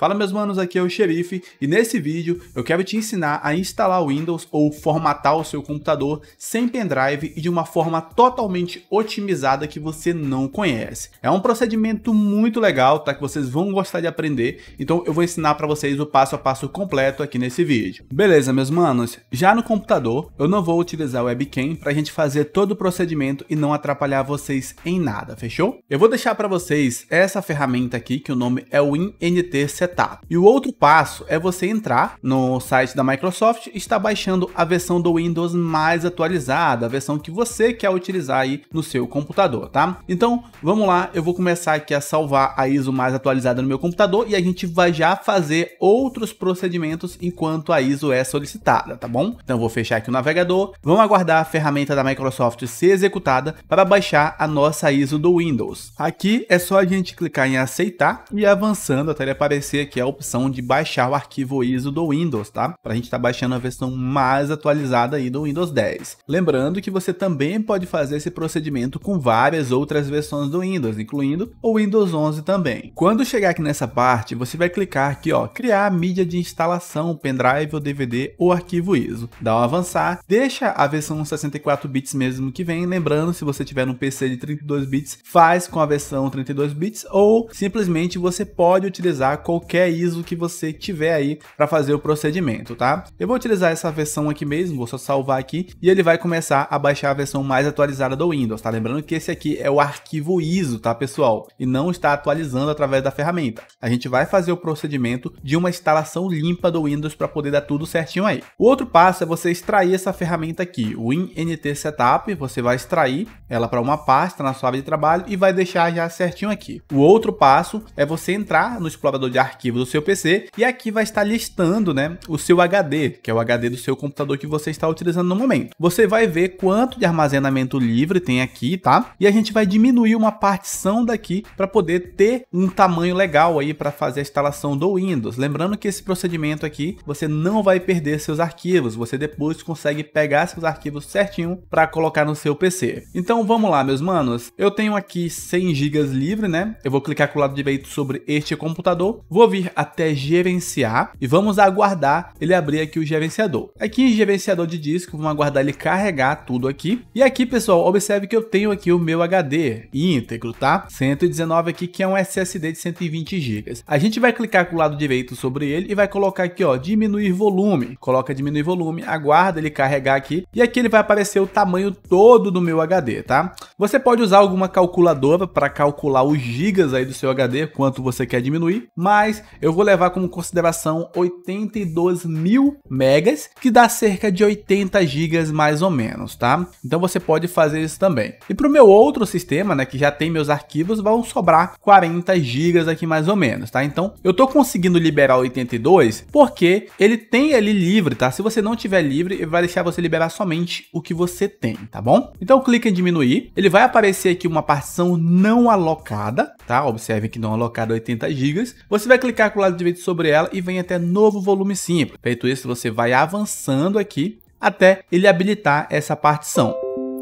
Fala meus manos, aqui é o Xerife e nesse vídeo eu quero te ensinar a instalar o Windows ou formatar o seu computador sem pendrive e de uma forma totalmente otimizada que você não conhece. É um procedimento muito legal, tá? Que vocês vão gostar de aprender, então eu vou ensinar para vocês o passo a passo completo aqui nesse vídeo. Beleza, meus manos? Já no computador eu não vou utilizar o webcam para a gente fazer todo o procedimento e não atrapalhar vocês em nada, fechou? Eu vou deixar para vocês essa ferramenta aqui que o nome é o WinNT Setup setup. E o outro passo é você entrar no site da Microsoft e estar baixando a versão do Windows mais atualizada, a versão que você quer utilizar aí no seu computador, tá? Então, vamos lá, eu vou começar aqui a salvar a ISO mais atualizada no meu computador e a gente vai já fazer outros procedimentos enquanto a ISO é solicitada, tá bom? Então, vou fechar aqui o navegador, vamos aguardar a ferramenta da Microsoft ser executada para baixar a nossa ISO do Windows. Aqui é só a gente clicar em aceitar e avançando até ele aparecer aqui a opção de baixar o arquivo ISO do Windows, tá? Para a gente estar tá baixando a versão mais atualizada aí do Windows 10. Lembrando que você também pode fazer esse procedimento com várias outras versões do Windows, incluindo o Windows 11 também. Quando chegar aqui nessa parte, você vai clicar aqui, ó, criar mídia de instalação, pendrive ou DVD ou arquivo ISO. Dá um avançar, deixa a versão 64 bits mesmo que vem, lembrando, se você tiver um PC de 32 bits, faz com a versão 32 bits ou simplesmente você pode utilizar qualquer qualquer ISO que você tiver aí para fazer o procedimento, tá? Eu vou utilizar essa versão aqui mesmo, vou só salvar aqui e ele vai começar a baixar a versão mais atualizada do Windows, tá? Lembrando que esse aqui é o arquivo ISO, tá, pessoal? E não está atualizando através da ferramenta. A gente vai fazer o procedimento de uma instalação limpa do Windows para poder dar tudo certinho aí. O outro passo é você extrair essa ferramenta aqui, o WinNT Setup, você vai extrair ela para uma pasta na sua área de trabalho e vai deixar já certinho aqui. O outro passo é você entrar no explorador de arquivos arquivo do seu PC e aqui vai estar listando, né, o seu HD, que é o HD do seu computador que você está utilizando no momento. Você vai ver quanto de armazenamento livre tem aqui, tá? E a gente vai diminuir uma partição daqui para poder ter um tamanho legal aí para fazer a instalação do Windows. Lembrando que esse procedimento aqui, você não vai perder seus arquivos, você depois consegue pegar seus arquivos certinho para colocar no seu PC. Então vamos lá, meus manos. Eu tenho aqui 100 GB livre, né? Eu vou clicar com o lado direito sobre este computador, vou vir até gerenciar e vamos aguardar ele abrir aqui o gerenciador. Aqui em gerenciador de disco, vamos aguardar ele carregar tudo aqui. E aqui, pessoal, observe que eu tenho aqui o meu HD íntegro, tá? 119 aqui, que é um SSD de 120 GB. A gente vai clicar com o lado direito sobre ele e vai colocar aqui, ó, diminuir volume. Coloca diminuir volume, aguarda ele carregar aqui e aqui ele vai aparecer o tamanho todo do meu HD, tá? Você pode usar alguma calculadora para calcular os gigas aí do seu HD, quanto você quer diminuir, mas eu vou levar como consideração 82 mil megas, que dá cerca de 80 gigas mais ou menos, tá? Então você pode fazer isso também. E para o meu outro sistema, né, que já tem meus arquivos, vão sobrar 40 gigas aqui mais ou menos, tá? Então eu tô conseguindo liberar 82 porque ele tem ali livre, tá? Se você não tiver livre, ele vai deixar você liberar somente o que você tem, tá bom? Então clica em diminuir, ele vai aparecer aqui uma partição não alocada, tá? Observe que não alocada 80 gigas. Você vai clicar com o lado direito sobre ela e vem até novo volume simples. Feito isso, você vai avançando aqui até ele habilitar essa partição.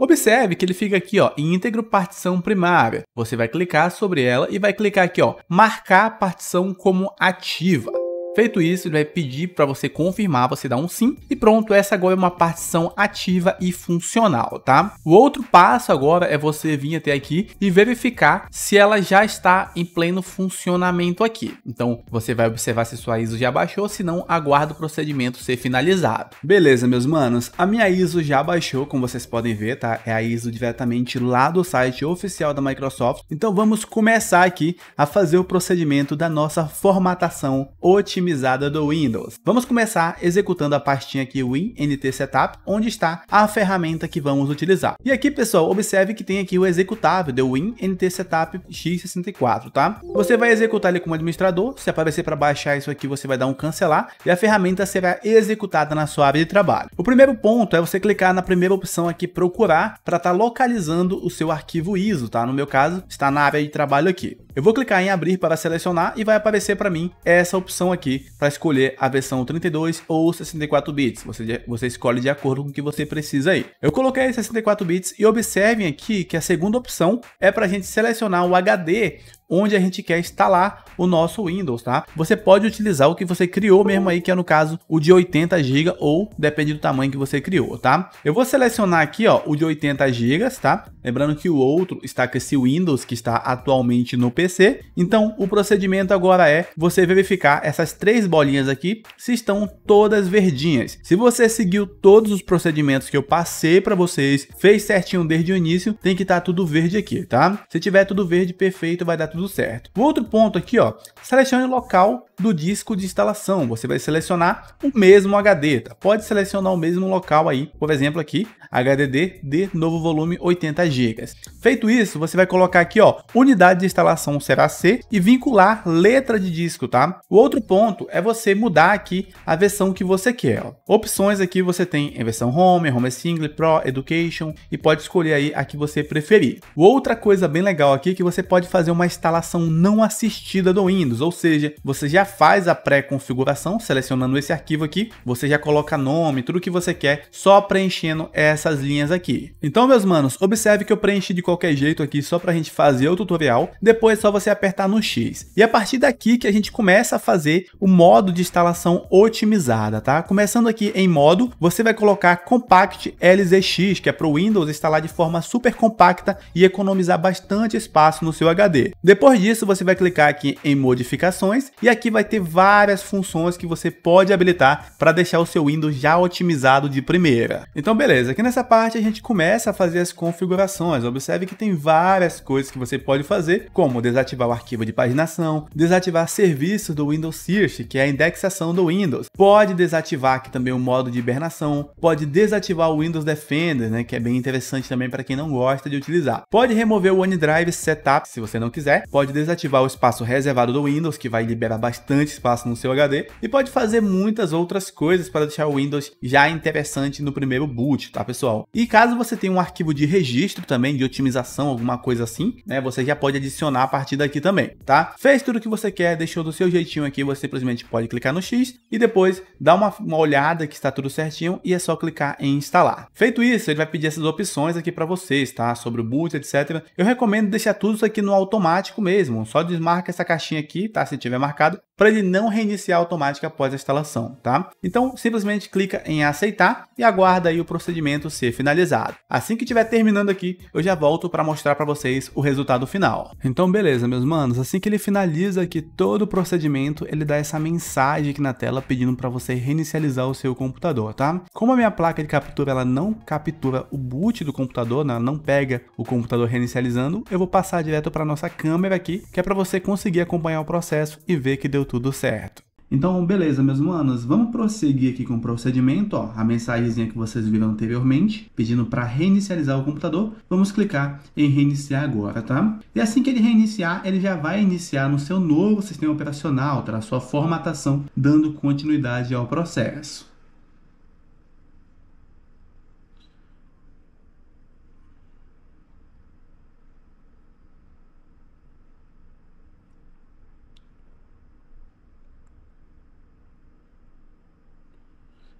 Observe que ele fica aqui, ó, íntegro partição primária. Você vai clicar sobre ela e vai clicar aqui, ó, marcar a partição como ativa. Feito isso, ele vai pedir para você confirmar, você dá um sim e pronto, essa agora é uma partição ativa e funcional, tá? O outro passo agora é você vir até aqui e verificar se ela já está em pleno funcionamento aqui. Então, você vai observar se sua ISO já baixou, se não, aguarda o procedimento ser finalizado. Beleza, meus manos, a minha ISO já baixou, como vocês podem ver, tá? É a ISO diretamente lá do site oficial da Microsoft. Então, vamos começar aqui a fazer o procedimento da nossa formatação otimizada otimizada do Windows. Vamos começar executando a pastinha aqui WinNT Setup, onde está a ferramenta que vamos utilizar. E aqui, pessoal, observe que tem aqui o executável do WinNT Setup x64, tá? Você vai executar ele como administrador, se aparecer para baixar isso aqui, você vai dar um cancelar e a ferramenta será executada na sua área de trabalho. O primeiro ponto é você clicar na primeira opção aqui, procurar, para estar tá localizando o seu arquivo ISO, tá? No meu caso, está na área de trabalho aqui. Eu vou clicar em abrir para selecionar e vai aparecer para mim essa opção aqui para escolher a versão 32 ou 64 bits. Você, você escolhe de acordo com o que você precisa aí. Eu coloquei 64 bits e observem aqui que a segunda opção é para a gente selecionar o HD onde a gente quer instalar o nosso Windows, tá? Você pode utilizar o que você criou mesmo aí, que é no caso o de 80 GB ou depende do tamanho que você criou, tá? Eu vou selecionar aqui, ó, o de 80 GB, tá? Lembrando que o outro está com esse Windows que está atualmente no PC. Então, o procedimento agora é você verificar essas três bolinhas aqui se estão todas verdinhas. Se você seguiu todos os procedimentos que eu passei para vocês, fez certinho desde o início, tem que estar tá tudo verde aqui, tá? Se tiver tudo verde, perfeito, vai dar tudo certo. O outro ponto aqui, ó, selecione o local do disco de instalação. Você vai selecionar o mesmo HD, tá? Pode selecionar o mesmo local aí, por exemplo aqui, HDD de novo volume 80 GB. Feito isso, você vai colocar aqui, ó, unidade de instalação será C e vincular letra de disco, tá? O outro ponto é você mudar aqui a versão que você quer. Ó. Opções aqui você tem em versão Home, Home Single, Pro, Education e pode escolher aí a que você preferir. Outra coisa bem legal aqui é que você pode fazer uma instalação não assistida do Windows, ou seja, você já faz a pré-configuração selecionando esse arquivo aqui, você já coloca nome, tudo que você quer, só preenchendo essas linhas aqui. Então, meus manos, observe que eu preenchi de qualquer jeito aqui só para a gente fazer o tutorial, depois é só você apertar no X. E a partir daqui que a gente começa a fazer o modo de instalação otimizada, tá? Começando aqui em modo, você vai colocar Compact LZX, que é para o Windows instalar de forma super compacta e economizar bastante espaço no seu HD. Depois disso, você vai clicar aqui em modificações e aqui vai ter várias funções que você pode habilitar para deixar o seu Windows já otimizado de primeira. Então, beleza, aqui nessa parte a gente começa a fazer as configurações. Observe que tem várias coisas que você pode fazer, como desativar o arquivo de paginação, desativar serviço do Windows Search, que é a indexação do Windows. Pode desativar aqui também o modo de hibernação, pode desativar o Windows Defender, né, que é bem interessante também para quem não gosta de utilizar. Pode remover o OneDrive Setup, se você não quiser, pode desativar o espaço reservado do Windows, que vai liberar bastante espaço no seu HD, e pode fazer muitas outras coisas para deixar o Windows já interessante no primeiro boot, tá pessoal? E caso você tenha um arquivo de registro também, de otimização, alguma coisa assim, né, você já pode adicionar a partir daqui também, tá? Fez tudo o que você quer, deixou do seu jeitinho aqui, você simplesmente pode clicar no X e depois dar uma, uma olhada que está tudo certinho e é só clicar em instalar. Feito isso, ele vai pedir essas opções aqui para vocês, tá? Sobre o boot, etc. Eu recomendo deixar tudo isso aqui no automático mesmo, só desmarca essa caixinha aqui, tá? Se tiver marcado, para ele não reiniciar automático após a instalação, tá? Então, simplesmente clica em aceitar e aguarda aí o procedimento ser finalizado. Assim que estiver terminando aqui, eu já volto para mostrar para vocês o resultado final. Então, beleza, meus manos, assim que ele finaliza aqui todo o procedimento, ele dá essa mensagem aqui na tela pedindo para você reinicializar o seu computador, tá? Como a minha placa de captura ela não captura o boot do computador, né? ela não pega o computador reinicializando, eu vou passar direto para nossa câmera aqui, que é para você conseguir acompanhar o processo e ver que deu tudo certo. Então, beleza, meus manos, vamos prosseguir aqui com o procedimento, ó, a mensagenzinha que vocês viram anteriormente, pedindo para reinicializar o computador, vamos clicar em reiniciar agora, tá? E assim que ele reiniciar, ele já vai iniciar no seu novo sistema operacional, tá? sua formatação, dando continuidade ao processo.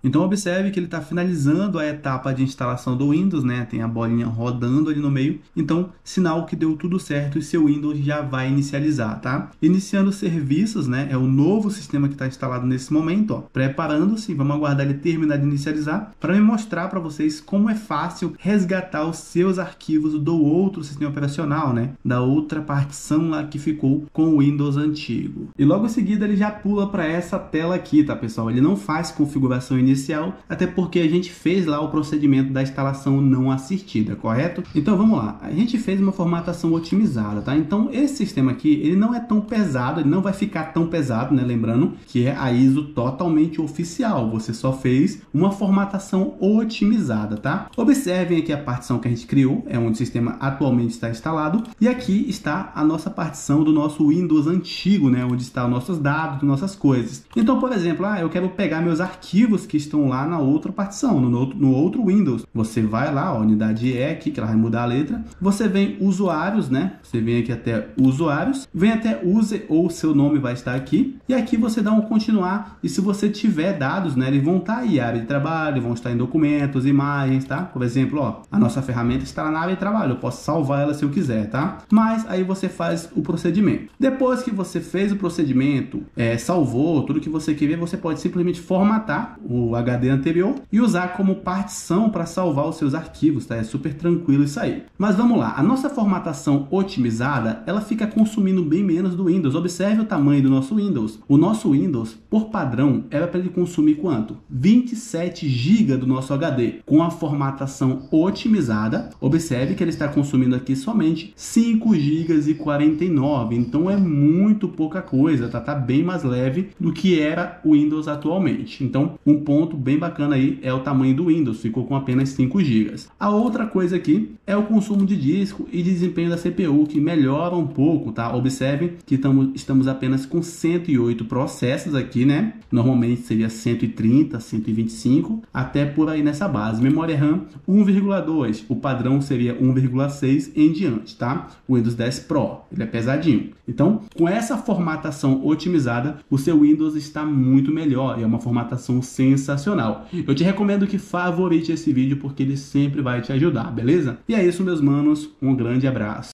Então observe que ele está finalizando a etapa de instalação do Windows, né? Tem a bolinha rodando ali no meio. Então, sinal que deu tudo certo e seu Windows já vai inicializar, tá? Iniciando serviços, né? É o novo sistema que está instalado nesse momento, ó. Preparando-se, vamos aguardar ele terminar de inicializar para me mostrar para vocês como é fácil resgatar os seus arquivos do outro sistema operacional, né? Da outra partição lá que ficou com o Windows antigo. E logo em seguida ele já pula para essa tela aqui, tá, pessoal? Ele não faz configuração inicial inicial, até porque a gente fez lá o procedimento da instalação não assistida, correto? Então vamos lá, a gente fez uma formatação otimizada, tá? Então esse sistema aqui, ele não é tão pesado, ele não vai ficar tão pesado, né? Lembrando que é a ISO totalmente oficial, você só fez uma formatação otimizada, tá? Observem aqui a partição que a gente criou, é onde o sistema atualmente está instalado, e aqui está a nossa partição do nosso Windows antigo, né? Onde estão nossos dados, nossas coisas. Então, por exemplo, ah, eu quero pegar meus arquivos que estão lá na outra partição, no outro, no outro Windows. Você vai lá, ó, unidade E aqui, que ela vai mudar a letra. Você vem usuários, né? Você vem aqui até usuários, vem até use ou seu nome vai estar aqui. E aqui você dá um continuar. E se você tiver dados, né? Eles vão estar aí, área de trabalho, vão estar em documentos, imagens, tá? Por exemplo, ó, a nossa ferramenta está na área de trabalho. Eu posso salvar ela se eu quiser, tá? Mas aí você faz o procedimento. Depois que você fez o procedimento, é, salvou tudo que você queria, você pode simplesmente formatar o HD anterior e usar como partição para salvar os seus arquivos, tá? É super tranquilo isso aí. Mas vamos lá, a nossa formatação otimizada, ela fica consumindo bem menos do Windows. Observe o tamanho do nosso Windows. O nosso Windows, por padrão, era para ele consumir quanto? 27 GB do nosso HD. Com a formatação otimizada, observe que ele está consumindo aqui somente 5 GB e 49. Então é muito pouca coisa, tá? Tá bem mais leve do que era o Windows atualmente. Então, um ponto bem bacana aí é o tamanho do Windows, ficou com apenas 5 GB. A outra coisa aqui é o consumo de disco e desempenho da CPU, que melhora um pouco, tá? Observe que tamo, estamos apenas com 108 processos aqui, né? Normalmente seria 130, 125, até por aí nessa base. Memória RAM 1,2, o padrão seria 1,6 em diante, tá? O Windows 10 Pro, ele é pesadinho. Então, com essa formatação otimizada, o seu Windows está muito melhor é uma formatação sensacional. Eu te recomendo que favorite esse vídeo porque ele sempre vai te ajudar, beleza? E é isso, meus manos. Um grande abraço.